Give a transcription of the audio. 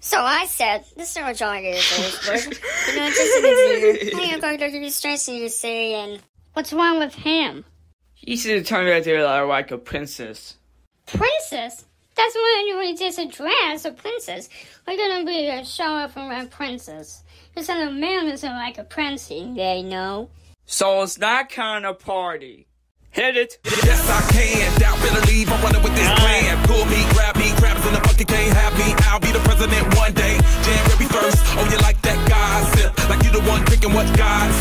So I said, this is what John is, but, you know, just a bit Hey, I'm going to be stressing you see, and what's wrong with him? He should turn out to like a princess. Princess? That's when you just a dress, a princess. We're gonna be a show off around princess. Because the man is like a prince in there, you know. So it's that kind of party. Hit it. Yes, I can. Doubt, better I'll be the president one day. January 1st. Oh, you like that gossip? Like you the one drinking what God sip.